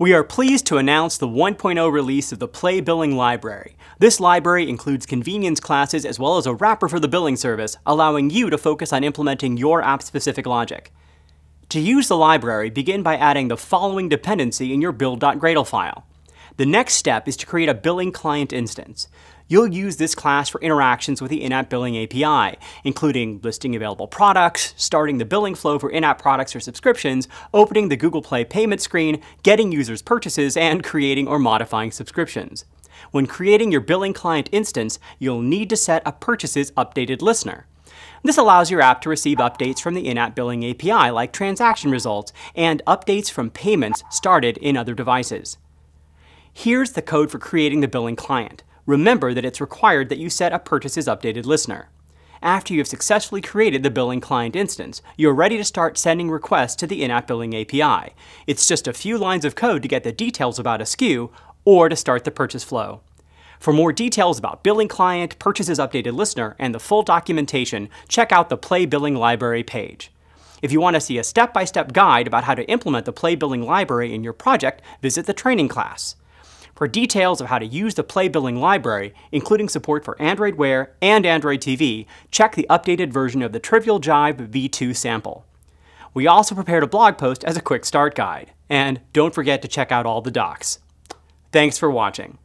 We are pleased to announce the 1.0 release of the Play Billing Library. This library includes convenience classes as well as a wrapper for the billing service, allowing you to focus on implementing your app-specific logic. To use the library, begin by adding the following dependency in your build.gradle file. The next step is to create a billing client instance. You'll use this class for interactions with the in-app billing API, including listing available products, starting the billing flow for in-app products or subscriptions, opening the Google Play payment screen, getting users' purchases, and creating or modifying subscriptions. When creating your billing client instance, you'll need to set a purchases updated listener. This allows your app to receive updates from the in-app billing API like transaction results and updates from payments started in other devices. Here's the code for creating the billing client remember that it's required that you set a Purchases Updated listener. After you have successfully created the billing client instance, you're ready to start sending requests to the in-app billing API. It's just a few lines of code to get the details about a SKU or to start the purchase flow. For more details about Billing Client, Purchases Updated Listener, and the full documentation, check out the Play Billing Library page. If you want to see a step-by-step -step guide about how to implement the Play Billing Library in your project, visit the training class. For details of how to use the Play Billing library, including support for Android Wear and Android TV, check the updated version of the Trivial Drive V2 sample. We also prepared a blog post as a quick start guide. And don't forget to check out all the docs. Thanks for watching.